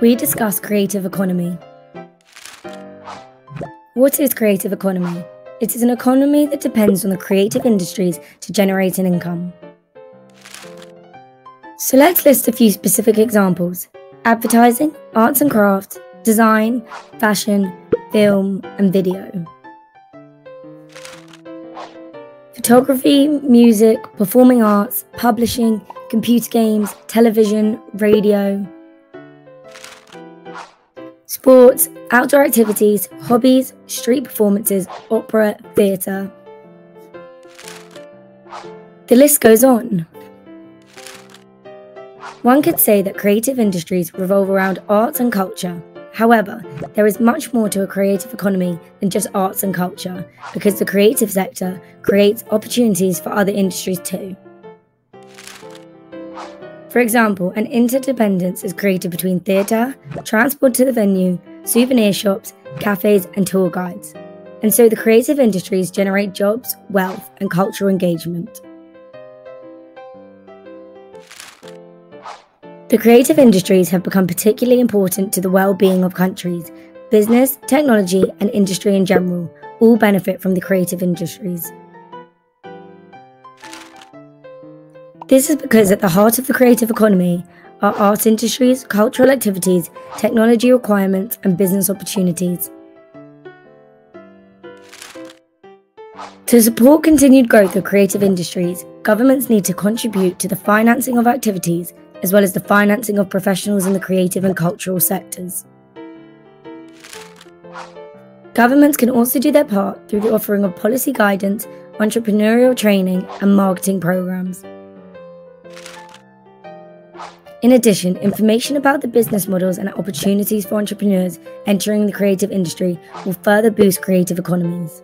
We discuss creative economy. What is creative economy? It is an economy that depends on the creative industries to generate an income. So let's list a few specific examples advertising, arts and crafts, design, fashion, film, and video. Photography, music, performing arts, publishing, computer games, television, radio, sports, outdoor activities, hobbies, street performances, opera, theatre. The list goes on. One could say that creative industries revolve around arts and culture. However, there is much more to a creative economy than just arts and culture, because the creative sector creates opportunities for other industries too. For example, an interdependence is created between theatre, transport to the venue, souvenir shops, cafes, and tour guides. And so the creative industries generate jobs, wealth, and cultural engagement. The creative industries have become particularly important to the well being of countries. Business, technology, and industry in general all benefit from the creative industries. This is because at the heart of the creative economy are art industries, cultural activities, technology requirements, and business opportunities. To support continued growth of creative industries, governments need to contribute to the financing of activities as well as the financing of professionals in the creative and cultural sectors. Governments can also do their part through the offering of policy guidance, entrepreneurial training, and marketing programs. In addition, information about the business models and opportunities for entrepreneurs entering the creative industry will further boost creative economies.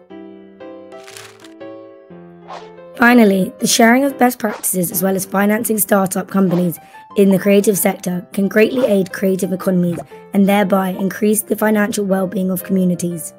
Finally, the sharing of best practices as well as financing startup companies in the creative sector can greatly aid creative economies and thereby increase the financial well-being of communities.